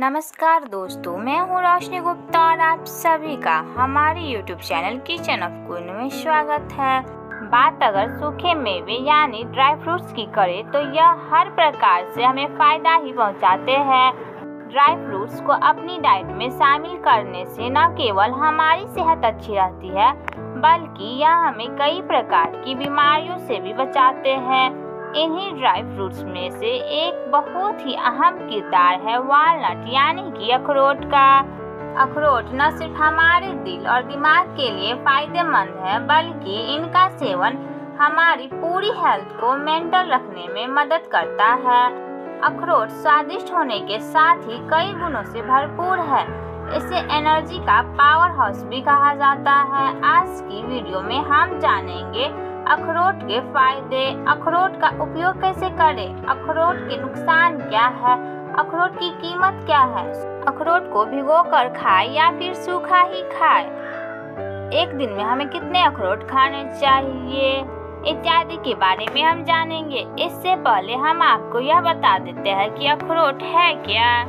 नमस्कार दोस्तों, मैं हूँ रोशनी गुप्ता और आप सभी का हमारे YouTube channel kitchen of queen में स्वागत है। बात अगर सूखे मेवे यानी ड्राई फ्रूट्स की करें तो यह हर प्रकार से हमें फ़ायदा ही पहुँचाते हैं। ड्राई फ्रूट्स को अपनी डाइट में शामिल करने से न केवल हमारी सेहत अच्छी रहती है, बल्कि यह हमें कई प्रकार की बीमारियों से भी बचाते हैं। इन्हीं ड्राई फ्रूट्स में से एक बहुत ही अहम किरदार है वालनट, यानी कि अखरोट का। अखरोट न सिर्फ़ हमारे दिल और दिमाग के लिए फ़ायदेमंद है, बल्कि इनका सेवन हमारी पूरी हेल्थ को मेंटल रखने में मदद करता है। अखरोट स्वादिष्ट होने के साथ ही कई गुणों से भरपूर है। इसे एनर्जी का पावर हाउस भी कहा जाता है। आज की वीडियो में हम जानेंगे अखरोट के फ़ायदे, अखरोट का उपयोग कैसे करें? अखरोट के नुकसान क्या है? अखरोट की कीमत क्या है? अखरोट को भिगो कर खाए या फिर सूखा ही खाए? एक दिन में हमें कितने अखरोट खाने चाहिए? इत्यादि के बारे में हम जानेंगे। इससे पहले हम आपको यह बता देते हैं कि अखरोट है क्या?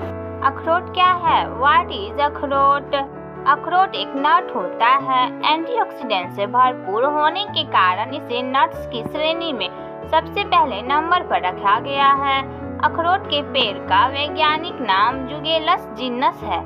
अखरोट क्या है? वाट इज़ अखरोट? अखरोट एक नट होता है। एंटीऑक्सीडेंट से भरपूर होने के कारण इसे नट्स की श्रेणी में सबसे पहले नंबर पर रखा गया है। अखरोट के पेड़ का वैज्ञानिक नाम जुगेलस जिन्नस है।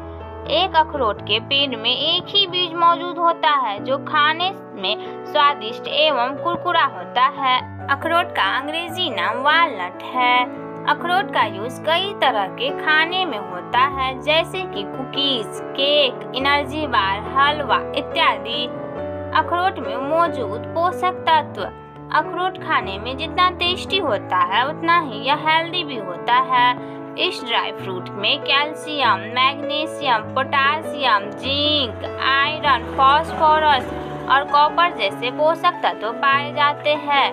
एक अखरोट के पेड़ में एक ही बीज मौजूद होता है, जो खाने में स्वादिष्ट एवं कुरकुरा होता है। अखरोट का अंग्रेज़ी नाम वालनट है। अखरोट का यूज़ कई तरह के खाने में होता है, जैसे कि कुकीज केक एनर्जी बार हलवा इत्यादि। अखरोट में मौजूद पोषक तत्व। अखरोट खाने में जितना टेस्टी होता है, उतना ही यह हेल्दी भी होता है। इस ड्राई फ्रूट में calcium magnesium potassium zinc iron phosphorus और कॉपर जैसे पोषक तत्व पाए जाते हैं।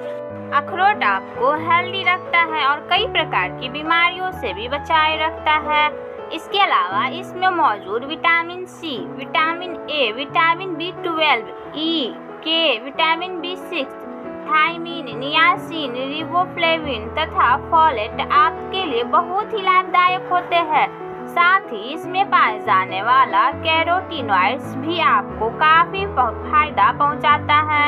अखरोट आपको हेल्दी रखता है और कई प्रकार की बीमारियों से भी बचाए रखता है। इसके अलावा इसमें मौजूद vitamin C vitamin A vitamin B twelve E K vitamin B six thiamine niacin, riboflavin तथा फॉलेट आपके लिए बहुत ही लाभदायक होते हैं। साथ ही इसमें पाए जाने वाला कैरोटीनॉइड्स भी आपको काफ़ी फ़ायदा पहुंचाता है।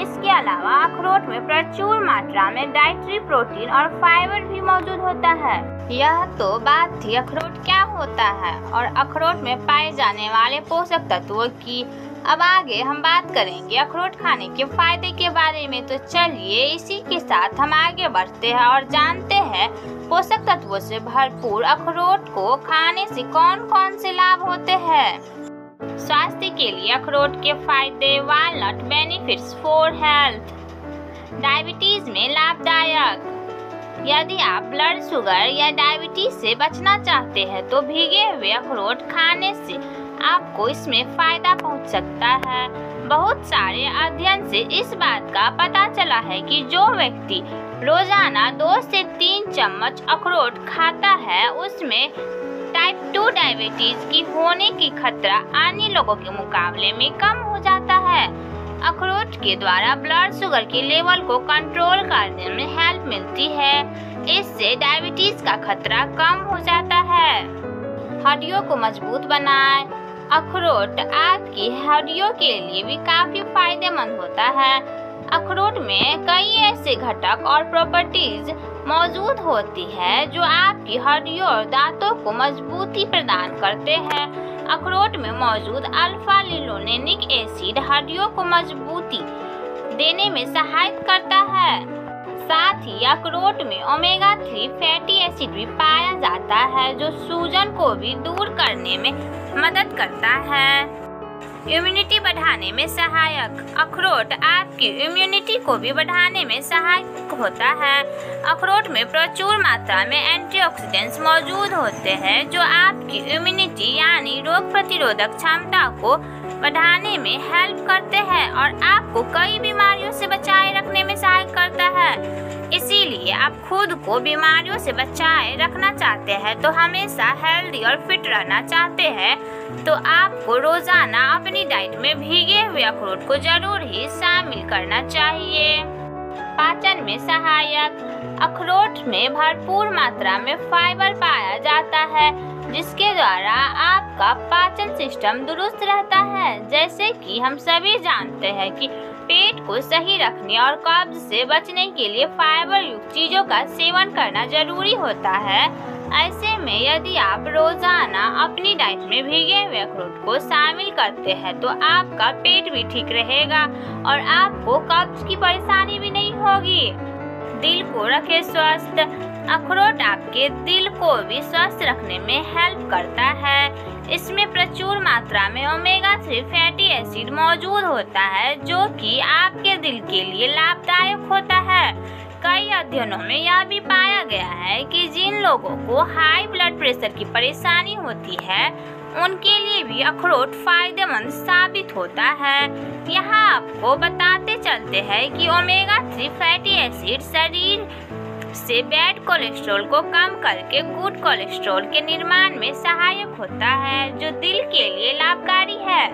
इसके अलावा अखरोट में प्रचुर मात्रा में डाइट्री प्रोटीन और फाइबर भी मौजूद होता है। यह तो बात थी अखरोट क्या होता है और अखरोट में पाए जाने वाले पोषक तत्वों की। अब आगे हम बात करेंगे अखरोट खाने के फ़ायदे के बारे में। तो चलिए इसी के साथ हम आगे बढ़ते हैं और जानते हैं पोषक तत्वों से भरपूर अखरोट को खाने से कौन कौन से लाभ होते हैं। स्वास्थ्य के लिए अखरोट के फ़ायदे walnut benefits for health diabetes में लाभदायक। यदि आप ब्लड शुगर या डायबिटीज़ से बचना चाहते हैं तो भीगे हुए अखरोट खाने से आपको इसमें फ़ायदा पहुँच सकता है। बहुत सारे अध्ययन से इस बात का पता चला है कि जो व्यक्ति रोज़ाना दो से तीन चम्मच अखरोट खाता है, उसमें टाइप टू डायबिटीज़ की होने की खतरा अन्य लोगों के मुकाबले में कम हो जाता है। अखरोट के द्वारा ब्लड शुगर के लेवल को कंट्रोल करने में हेल्प मिलती है। इससे डायबिटीज़ का खतरा कम हो जाता है। हड्डियों को मज़बूत बनाए। अखरोट आपकी हड्डियों के लिए भी काफ़ी फ़ायदेमंद होता है। अखरोट में कई ऐसे घटक और प्रॉपर्टीज़ मौजूद होती है जो आपकी हड्डियों और दांतों को मजबूती प्रदान करते हैं। अखरोट में मौजूद अल्फ़ा लिलोनेनिक एसिड हड्डियों को मजबूती देने में सहायता करता है। साथ ही अखरोट में ओमेगा थ्री फैटी एसिड भी पाया जाता है, जो सूजन को भी दूर करने में मदद करता है। इम्यूनिटी बढ़ाने में सहायक। अखरोट आपकी इम्यूनिटी को भी बढ़ाने में सहायक होता है। अखरोट में प्रचुर मात्रा में एंटीऑक्सीडेंट्स मौजूद होते हैं, जो आपकी इम्यूनिटी यानी रोग प्रतिरोधक क्षमता को बढ़ाने में हेल्प करते हैं और आपको कई बीमारियों से बचाए रखने में सहायक करता है। इसीलिए आप खुद को बीमारियों से बचाए रखना चाहते हैं तो हमेशा हेल्दी और फिट रहना चाहते हैं। तो आपको रोज़ाना अपनी डाइट में भीगे हुए अखरोट को ज़रूर ही शामिल करना चाहिए। पाचन में सहायक। अखरोट में भरपूर मात्रा में फाइबर पाया जाता है, जिसके द्वारा आपका पाचन सिस्टम दुरुस्त रहता है। जैसे कि हम सभी जानते हैं कि पेट को सही रखने और कब्ज से बचने के लिए फाइबर युक्त चीज़ों का सेवन करना ज़रूरी होता है। ऐसे में यदि आप रोज़ाना अपनी डाइट में भीगे हुए अखरोट को शामिल करते हैं तो आपका पेट भी ठीक रहेगा और आपको कब्ज की परेशानी भी नहीं होगी। दिल को रखे स्वस्थ। अखरोट आपके दिल को भी स्वस्थ रखने में हेल्प करता है। इसमें प्रचुर मात्रा में ओमेगा थ्री फैटी एसिड मौजूद होता है, जो कि आपके दिल के लिए लाभदायक होता है। कई अध्ययनों में यह भी पाया गया है कि जिन लोगों को हाई ब्लड प्रेशर की परेशानी होती है उनके लिए भी अखरोट फ़ायदेमंद साबित होता है। यहाँ आपको बताते चलते हैं कि ओमेगा थ्री फैटी एसिड शरीर से बैड कोलेस्ट्रॉल को कम करके गुड कोलेस्ट्रॉल के निर्माण में सहायक होता है, जो दिल के लिए लाभकारी है।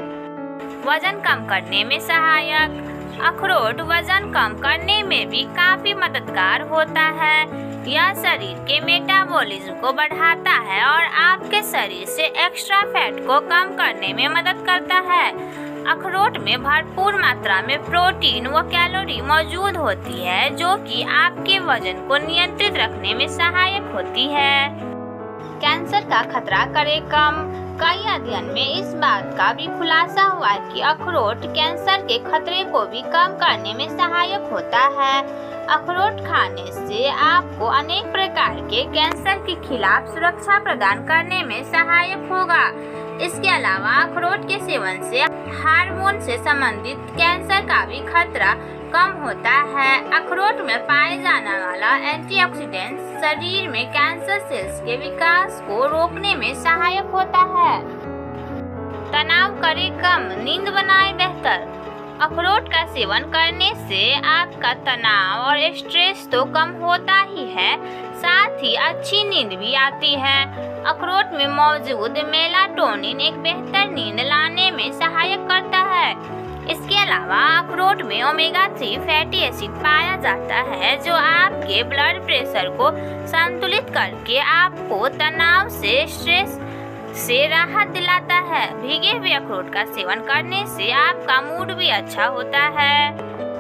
वज़न कम करने में सहायक। अखरोट वज़न कम करने में भी काफ़ी मददगार होता है। यह शरीर के मेटाबॉलिज्म को बढ़ाता है और आपके शरीर से एक्स्ट्रा फैट को कम करने में मदद करता है। अखरोट में भरपूर मात्रा में प्रोटीन व कैलोरी मौजूद होती है, जो कि आपके वज़न को नियंत्रित रखने में सहायक होती है। कैंसर का खतरा करे कम अध्ययन में इस बात का भी खुलासा हुआ कि अखरोट कैंसर के खतरे को भी कम करने में सहायक होता है। अखरोट खाने से आपको अनेक प्रकार के कैंसर के खिलाफ सुरक्षा प्रदान करने में सहायक होगा। इसके अलावा अखरोट के सेवन से हार्मोन से संबंधित कैंसर का भी खतरा कम होता है। अखरोट में पाए जाने वाला एंटीऑक्सीडेंट शरीर में कैंसर सेल्स के विकास को रोकने में सहायक होता है। तनाव करे कम, नींद बनाए बेहतर। अखरोट का सेवन करने से आपका तनाव और स्ट्रेस तो कम होता ही है, साथ ही अच्छी नींद भी आती है। अखरोट में मौजूद मेलाटोनिन एक बेहतर नींद लाने में सहायक करता है। इसके अलावा अखरोट में ओमेगा थ्री फैटी एसिड पाया जाता है, जो आपके ब्लड प्रेशर को संतुलित करके आपको तनाव से स्ट्रेस से राहत दिलाता है। भीगे हुए अखरोट का सेवन करने से आपका मूड भी अच्छा होता है।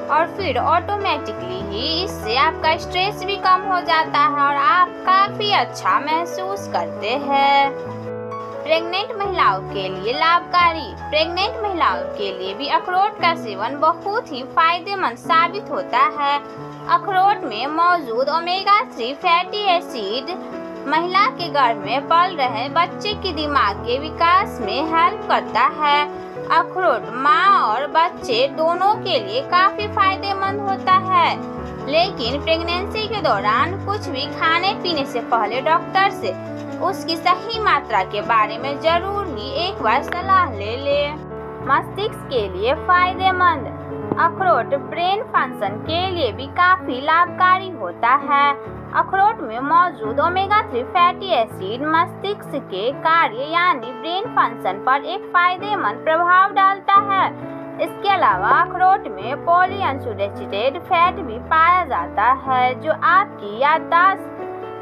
और फिर ऑटोमेटिकली ही इससे आपका स्ट्रेस भी कम हो जाता है और आप काफ़ी अच्छा महसूस करते हैं। प्रेग्नेंट महिलाओं के लिए लाभकारी। प्रेग्नेंट महिलाओं के लिए भी अखरोट का सेवन बहुत ही फ़ायदेमंद साबित होता है। अखरोट में मौजूद ओमेगा थ्री फैटी एसिड महिला के गर्भ में पल रहे बच्चे के दिमाग के विकास में हेल्प करता है। अखरोट माँ और बच्चे दोनों के लिए काफ़ी फ़ायदेमंद होता है। लेकिन प्रेगनेंसी के दौरान कुछ भी खाने पीने से पहले डॉक्टर से उसकी सही मात्रा के बारे में ज़रूर ही एक बार सलाह ले ले। मस्तिष्क के लिए फ़ायदेमंद। अखरोट ब्रेन फ़ंक्शन के लिए भी काफ़ी लाभकारी होता है। अखरोट में मौजूद ओमेगा थ्री फैटी एसिड मस्तिष्क के कार्य यानी ब्रेन फ़ंक्शन पर एक फ़ायदेमंद प्रभाव डालता है। इसके अलावा अखरोट में पॉलीअनसुरेटेड फैट भी पाया जाता है, जो आपकी याददाश्त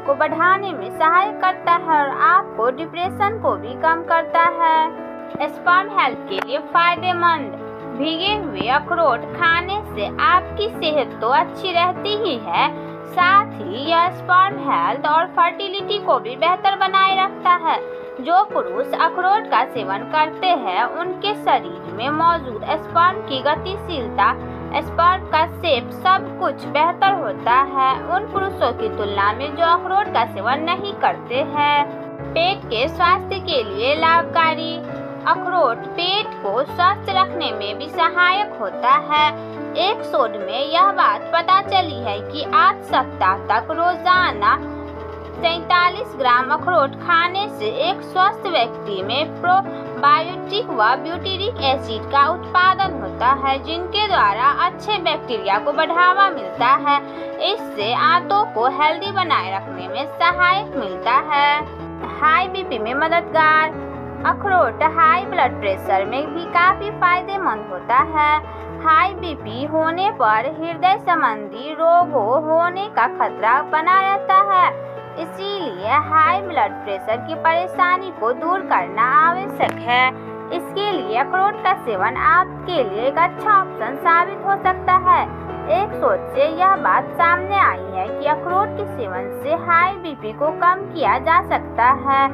को बढ़ाने में सहायक करता है और आपको डिप्रेशन को भी कम करता है। स्पर्म हेल्थ के लिए फ़ायदेमंद। भीगे हुए अखरोट खाने से आपकी सेहत तो अच्छी रहती ही है। साथ ही यह स्पर्म हेल्थ और फर्टिलिटी को भी बेहतर बनाए रखता है। जो पुरुष अखरोट का सेवन करते हैं, उनके शरीर में मौजूद स्पर्म की गतिशीलता स्पर्म का सेप सब कुछ बेहतर होता है। उन पुरुषों की तुलना में जो अखरोट का सेवन नहीं करते हैं। पेट के स्वास्थ्य के लिए लाभकारी। अखरोट पेट को स्वस्थ रखने में भी सहायक होता है। एक शोध में यह बात पता चली है कि आठ सप्ताह तक रोज़ाना सैतालीस ग्राम अखरोट खाने से एक स्वस्थ व्यक्ति में प्रोबायोटिक व ब्यूटेरिक एसिड का उत्पादन होता है, जिनके द्वारा अच्छे बैक्टीरिया को बढ़ावा मिलता है। इससे आंतों को हेल्दी बनाए रखने में सहायक मिलता है। हाई बीपी में मददगार। अखरोट हाई ब्लड प्रेशर में भी काफ़ी फ़ायदेमंद होता है। हाई बीपी होने पर हृदय संबंधी रोगों होने का खतरा बना रहता है। इसीलिए हाई ब्लड प्रेशर की परेशानी को दूर करना आवश्यक है। इसके लिए अखरोट का सेवन आपके लिए एक अच्छा ऑप्शन साबित हो सकता है। एक सोच से यह बात सामने आई है कि अखरोट के सेवन से हाई बीपी को कम किया जा सकता है,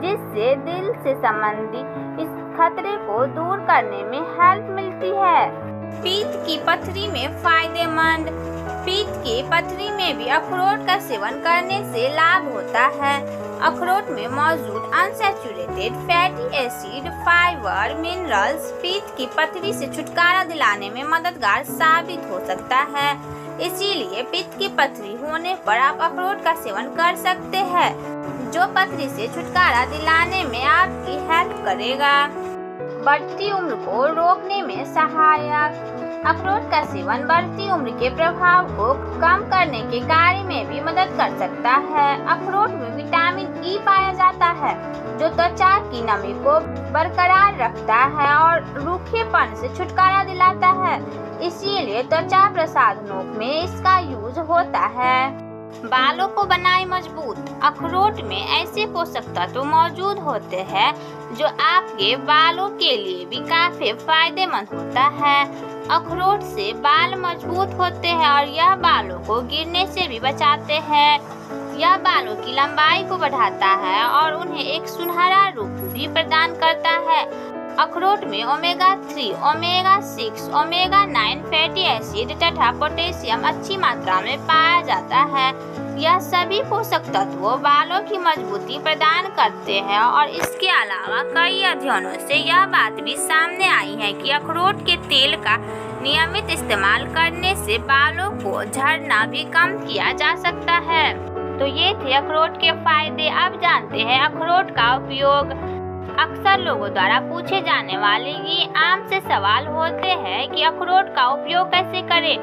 जिससे दिल से संबंधित इस खतरे को दूर करने में हेल्प मिलती है। पीत की पथरी में फ़ायदेमंद पीत की पथरी में भी अखरोट का सेवन करने से लाभ होता है। अखरोट में मौजूद unsaturated fatty acid fibre minerals पीत की पथरी से छुटकारा दिलाने में मददगार साबित हो सकता है। इसीलिए पित्त की पथरी होने पर आप अखरोट का सेवन कर सकते हैं, जो पथरी से छुटकारा दिलाने में आपकी हेल्प करेगा। बढ़ती उम्र को रोकने में सहायक। अखरोट का सेवन बढ़ती उम्र के प्रभाव को कम करने के कार्य में भी मदद कर सकता है। अखरोट में विटामिन ई पाया जाता है, जो त्वचा की नमी को बरकरार रखता है और रूखेपन से छुटकारा दिलाता है। इसीलिए त्वचा प्रसाधनों में इसका यूज़ होता है। बालों को बनाए मज़बूत। अखरोट में ऐसे पोषक तत्व मौजूद होते हैं, जो आपके बालों के लिए भी काफ़ी फ़ायदेमंद होता है। अखरोट से बाल मज़बूत होते हैं और यह बालों को गिरने से भी बचाते हैं। यह बालों की लंबाई को बढ़ाता है और उन्हें एक सुनहरा रूप भी प्रदान करता है। अखरोट में omega three omega six omega nine fatty acid तथा पोटेशियम अच्छी मात्रा में पाया जाता है। यह सभी पोषक तत्व बालों की मजबूती प्रदान करते हैं और इसके अलावा कई अध्ययनों से यह बात भी सामने आई है कि अखरोट के तेल का नियमित इस्तेमाल करने से बालों को झड़ना भी कम किया जा सकता है। तो ये थे अखरोट के फ़ायदे। अब जानते हैं अखरोट का उपयोग। अक्सर लोगों द्वारा पूछे जाने वाले ये आम से सवाल होते हैं कि अखरोट का उपयोग कैसे करें?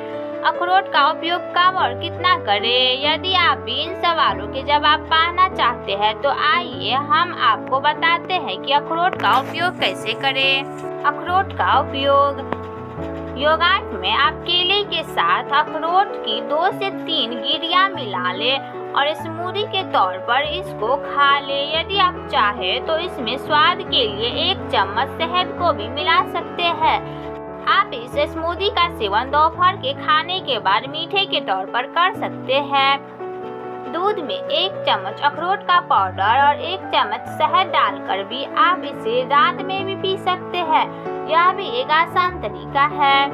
अखरोट का उपयोग कब और कितना करें? यदि आप भी इन सवालों के जवाब पाना चाहते हैं तो आइए हम आपको बताते हैं कि अखरोट का उपयोग कैसे करें। अखरोट का उपयोग योगार्थ में आप केले के साथ अखरोट की दो से तीन गिरिया मिला लें और स्मूदी के तौर पर इसको खा ले। यदि आप चाहे तो इसमें स्वाद के लिए एक चम्मच शहद को भी मिला सकते हैं। आप इस स्मूदी का सेवन दोपहर के खाने के बाद मीठे के तौर पर कर सकते हैं। दूध में एक चम्मच अखरोट का पाउडर और एक चम्मच शहद डालकर भी आप इसे रात में भी पी सकते हैं। यह भी एक आसान तरीका है।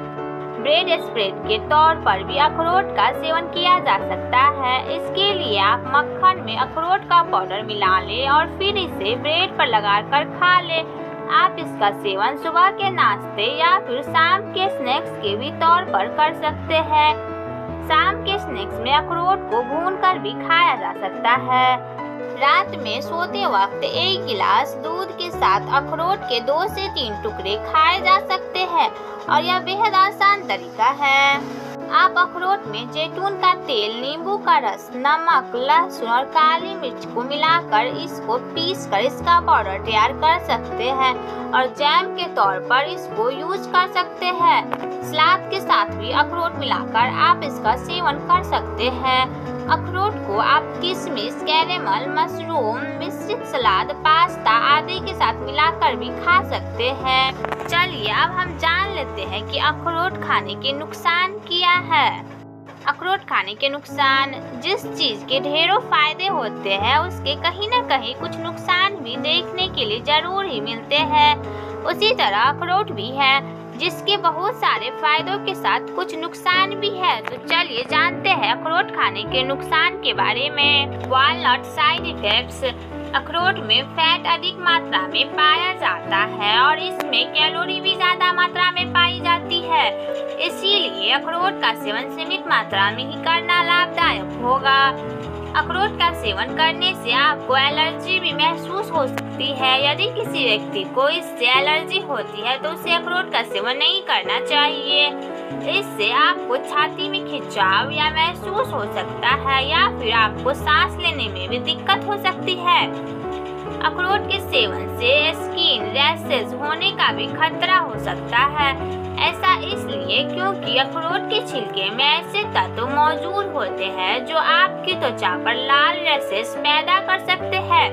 ब्रेड स्प्रेड के तौर पर भी अखरोट का सेवन किया जा सकता है। इसके लिए आप मक्खन में अखरोट का पाउडर मिला लें और फिर इसे ब्रेड पर लगाकर खा लें। आप इसका सेवन सुबह के नाश्ते या फिर शाम के स्नैक्स के भी तौर पर कर सकते हैं। शाम के स्नैक्स में अखरोट को भून कर भी खाया जा सकता है। रात में सोते वक्त एक गिलास दूध के साथ अखरोट के दो से तीन टुकड़े खाए जा सकते हैं, और यह बेहद आसान तरीका है। आप अखरोट में जैतून का तेल, नींबू का रस, नमक, लहसुन और काली मिर्च को मिलाकर इसको पीस कर इसका पाउडर तैयार कर सकते हैं, और जैम के तौर पर इसको यूज़ कर सकते हैं। सलाद के साथ भी अखरोट मिलाकर आप इसका सेवन कर सकते हैं। अखरोट को आप किशमिश, कैरेमल, मशरूम, मिश्रित सलाद, पास्ता आदि के साथ मिलाकर भी खा सकते हैं। चलिए अब हम जान लेते हैं कि अखरोट खाने के नुकसान क्या है। अखरोट खाने के नुकसान, जिस चीज़ के ढेरों फ़ायदे होते हैं, उसके कहीं ना कहीं कुछ नुकसान भी देखने के लिए ज़रूर ही मिलते हैं। उसी तरह अखरोट भी है। जिसके बहुत सारे फायदों के साथ कुछ नुकसान भी है। तो चलिए जानते हैं अखरोट खाने के नुकसान के बारे में। वॉलनट साइड इफेक्ट्स अखरोट में फैट अधिक मात्रा में पाया जाता है और इसमें कैलोरी भी ज़्यादा मात्रा में पाई जाती है। इसीलिए अखरोट का सेवन सीमित मात्रा में ही करना लाभदायक होगा। अखरोट का सेवन करने से आपको एलर्जी भी महसूस हो सकती है। यदि किसी व्यक्ति को इससे एलर्जी होती है तो उसे अखरोट का सेवन नहीं करना चाहिए। इससे आपको छाती में खिंचाव या महसूस हो सकता है, या फिर आपको सांस लेने में भी दिक्कत हो सकती है। अखरोट के सेवन से स्किन रैसेस होने का भी खतरा हो सकता है। ऐसा इसलिए क्योंकि अखरोट के छिलके में ऐसे तत्व मौजूद होते हैं जो आपकी त्वचा पर लाल रैसेस पैदा कर सकते हैं।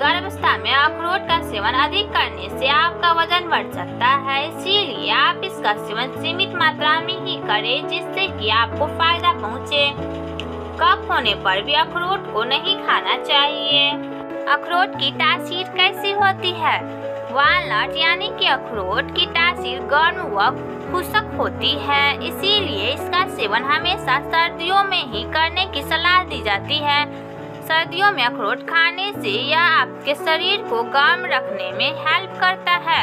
गर्भावस्था में अखरोट का सेवन अधिक करने से आपका वज़न बढ़ सकता है। इसीलिए आप इसका सेवन सीमित मात्रा में ही करें, जिससे कि आपको फ़ायदा पहुँचे। कफ होने पर भी अखरोट को नहीं खाना चाहिए। अखरोट की तासीर कैसी होती है? वालनट यानी कि अखरोट की तासीर गर्म व खुशक होती है, इसीलिए इसका सेवन हमेशा सर्दियों में ही करने की सलाह दी जाती है। सर्दियों में अखरोट खाने से यह आपके शरीर को गर्म रखने में हेल्प करता है।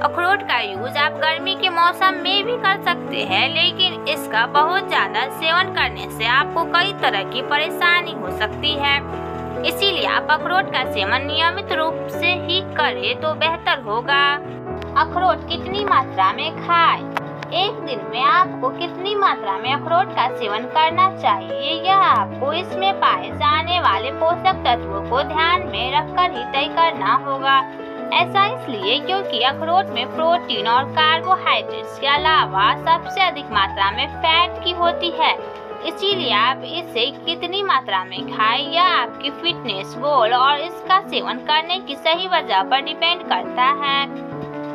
अखरोट का यूज़ आप गर्मी के मौसम में भी कर सकते हैं, लेकिन इसका बहुत ज़्यादा सेवन करने से आपको कई तरह की परेशानी हो सकती है। इसीलिए आप अखरोट का सेवन नियमित रूप से ही करें तो बेहतर होगा। अखरोट कितनी मात्रा में खाएँ? एक दिन में आपको कितनी मात्रा में अखरोट का सेवन करना चाहिए? यह आपको इसमें पाए जाने वाले पोषक तत्वों को ध्यान में रखकर ही तय करना होगा। ऐसा इसलिए क्योंकि अखरोट में प्रोटीन और कार्बोहाइड्रेट्स के अलावा सबसे अधिक मात्रा में फैट की होती है। इसीलिए आप इसे कितनी मात्रा में खाएँ यह आपकी फिटनेस गोल और इसका सेवन करने की सही वजह पर डिपेंड करता है।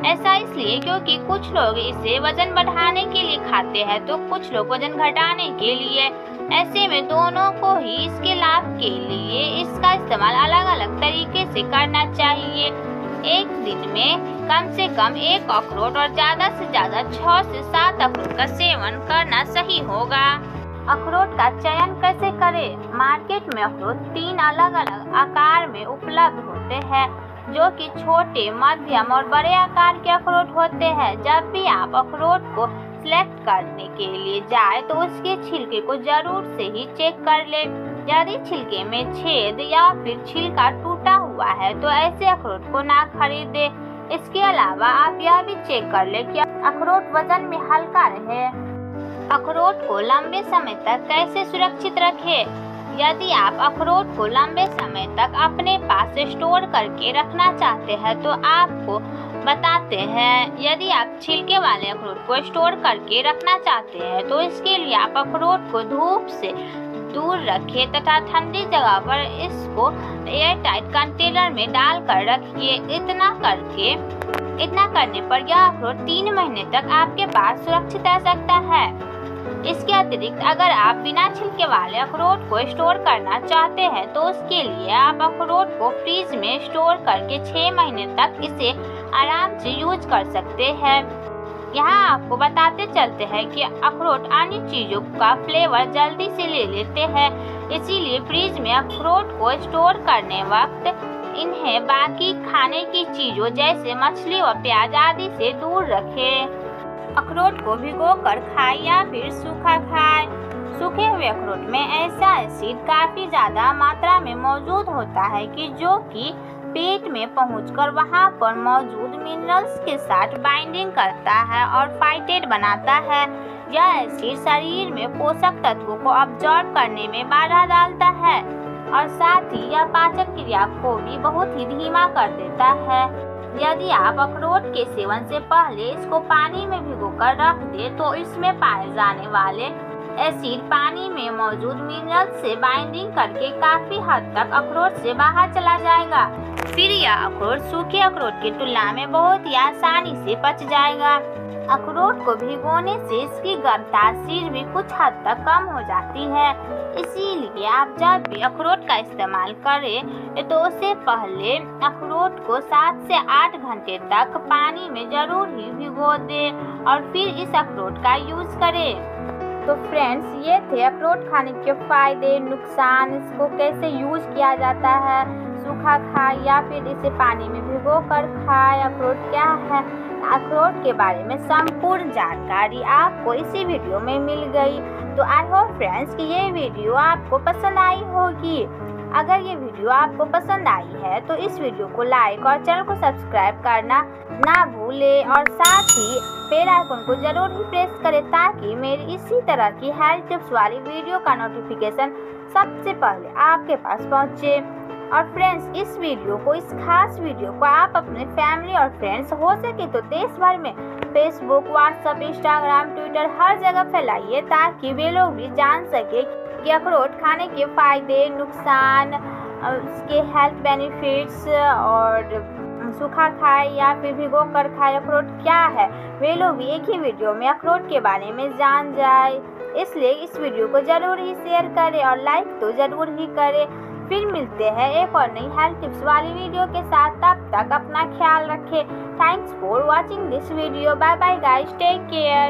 ऐसा इसलिए क्योंकि कुछ लोग इसे वज़न बढ़ाने के लिए खाते हैं तो कुछ लोग वज़न घटाने के लिए। ऐसे में दोनों को ही इसके लाभ के लिए इसका इस्तेमाल अलग अलग तरीके से करना चाहिए। एक दिन में कम से कम एक अखरोट और ज़्यादा से ज़्यादा छह से सात अखरोट का सेवन करना सही होगा। अखरोट का चयन कैसे करें? मार्केट में अखरोट तीन अलग अलग आकार में उपलब्ध होते हैं, जो कि छोटे, मध्यम और बड़े आकार के अखरोट होते हैं। जब भी आप अखरोट को सिलेक्ट करने के लिए जाए तो उसके छिलके को ज़रूर से ही चेक कर ले। यदि छिलके में छेद या फिर छिलका टूटा हुआ है तो ऐसे अखरोट को ना खरीदे। इसके अलावा आप यह भी चेक कर ले कि अखरोट वज़न में हल्का रहे। अखरोट को लंबे समय तक कैसे सुरक्षित रखें? यदि आप अखरोट को लंबे समय तक अपने पास स्टोर करके रखना चाहते हैं तो आपको बताते हैं, यदि आप छिलके वाले अखरोट को स्टोर करके रखना चाहते हैं तो इसके लिए आप अखरोट को धूप से दूर रखें तथा ठंडी जगह पर इसको एयर टाइट कंटेनर में डालकर रखिए। इतना करके, इतना करने पर यह अखरोट तीन महीने तक आपके पास सुरक्षित रह सकता है। इसके अतिरिक्त अगर आप बिना छिलके वाले अखरोट को स्टोर करना चाहते हैं तो उसके लिए आप अखरोट को फ्रीज में स्टोर करके छह महीने तक इसे आराम से यूज़ कर सकते हैं। यहाँ आपको बताते चलते हैं कि अखरोट अन्य चीज़ों का फ्लेवर जल्दी से ले लेते हैं, इसीलिए फ्रीज में अखरोट को स्टोर करने वक्त इन्हें बाकी खाने की चीज़ों जैसे मछली व प्याज आदि से दूर रखें। अखरोट को भिगो कर खाए या फिर सूखा खाए। सूखे हुए अखरोट में ऐसा एसिड काफ़ी ज़्यादा मात्रा में मौजूद होता है कि जो कि पेट में पहुंचकर वहाँ पर मौजूद मिनरल्स के साथ बाइंडिंग करता है और फाइटेट बनाता है। यह एसिड शरीर में पोषक तत्वों को ऑब्जॉर्व करने में बाधा डालता है और साथ ही यह पाचन क्रिया को भी बहुत ही धीमा कर देता है। यदि आप अखरोट के सेवन से पहले इसको पानी में भिगोकर रख दे तो इसमें पाए जाने वाले एसिड पानी में मौजूद मिनरल से बाइंडिंग करके काफ़ी हद तक अखरोट से बाहर चला जाएगा। फिर यह अखरोट सूखे अखरोट की तुलना में बहुत ही आसानी से पच जाएगा। अखरोट को भिगोने से इसकी गर्म तासीर भी कुछ हद तक कम हो जाती है। इसीलिए आप जब भी अखरोट का इस्तेमाल करें तो उससे पहले अखरोट को सात से आठ घंटे तक पानी में ज़रूर ही भिगो दें और फिर इस अखरोट का यूज़ करें। तो फ्रेंड्स ये थे अखरोट खाने के फ़ायदे, नुकसान, इसको कैसे यूज़ किया जाता है, सूखा खाए या फिर इसे पानी में भिगो कर खाए अखरोट क्या है? अखरोट के बारे में संपूर्ण जानकारी आपको इसी वीडियो में मिल गई। तो आई होप फ्रेंड्स कि ये वीडियो आपको पसंद आई होगी। अगर ये वीडियो आपको पसंद आई है तो इस वीडियो को लाइक और चैनल को सब्सक्राइब करना ना भूलें और साथ ही बेल आइकन को ज़रूर ही प्रेस करें ताकि मेरी इसी तरह की हेल्थ टिप्स वाली वीडियो का नोटिफिकेशन सबसे पहले आपके पास पहुँचे। और फ्रेंड्स इस वीडियो को, इस खास वीडियो को आप अपने फैमिली और फ्रेंड्स हो सके तो देश भर में फेसबुक व्हाट्सएप इंस्टाग्राम ट्विटर हर जगह फैलाइए ताकि वे लोग भी जान सके कि अखरोट खाने के फ़ायदे, नुकसान उसके हेल्थ बेनिफिट्स और सूखा खाए या फिर भिगो कर खाए अखरोट क्या है? वे लोग भी एक ही वीडियो में अखरोट के बारे में जान जाए। इसलिए इस वीडियो को ज़रूर ही शेयर करें और लाइक तो ज़रूर ही करें। फिर मिलते हैं एक और नई हेल्थ टिप्स वाली वीडियो के साथ। तब तक अपना ख्याल रखें। Thanks for watching this video bye bye guys take care